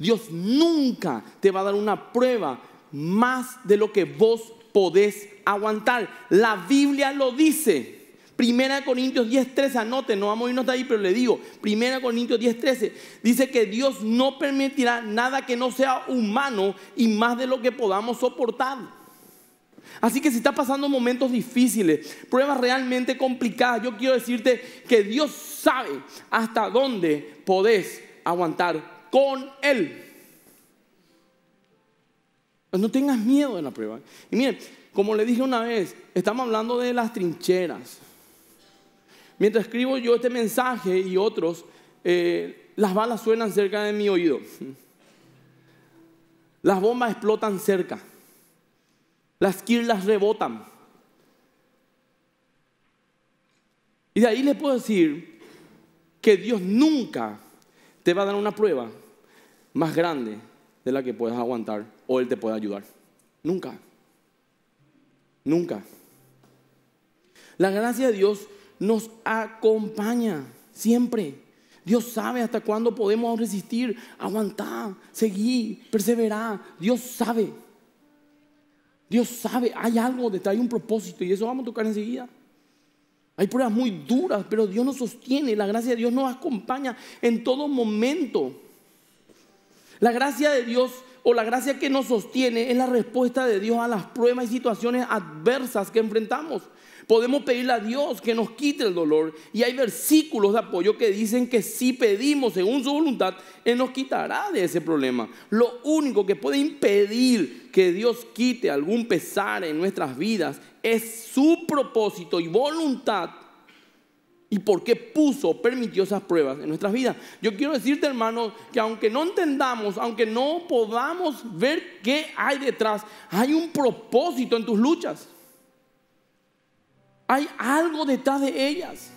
Dios nunca te va a dar una prueba más de lo que vos podés aguantar. La Biblia lo dice. Primera Corintios 10:13, anote, no vamos a irnos de ahí, pero le digo, Primera Corintios 10:13 dice que Dios no permitirá nada que no sea humano y más de lo que podamos soportar. Así que si está pasando momentos difíciles, pruebas realmente complicadas, yo quiero decirte que Dios sabe hasta dónde podés aguantar con Él. No tengas miedo en la prueba. Y miren, como le dije una vez, estamos hablando de las trincheras. Mientras escribo yo este mensaje y otros, eh, las balas suenan cerca de mi oído. Las bombas explotan cerca. Las quirlas rebotan. Y de ahí le puedo decir que Dios nunca te va a dar una prueba más grande de la que puedas aguantar o Él te puede ayudar. Nunca. Nunca. La gracia de Dios nos acompaña siempre. Dios sabe hasta cuándo podemos resistir, aguantar, seguir, perseverar. Dios sabe. Dios sabe, hay algo detrás, hay un propósito y eso vamos a tocar enseguida. Hay pruebas muy duras, pero Dios nos sostiene, la gracia de Dios nos acompaña en todo momento. La gracia de Dios o la gracia que nos sostiene es la respuesta de Dios a las pruebas y situaciones adversas que enfrentamos. Podemos pedirle a Dios que nos quite el dolor y hay versículos de apoyo que dicen que si pedimos según su voluntad, Él nos quitará de ese problema. Lo único que puede impedir que Dios quite algún pesar en nuestras vidas es su propósito y voluntad y por qué puso, permitió esas pruebas en nuestras vidas. Yo quiero decirte, hermano, que aunque no entendamos, aunque no podamos ver qué hay detrás, hay un propósito en tus luchas. Hay algo detrás de ellas.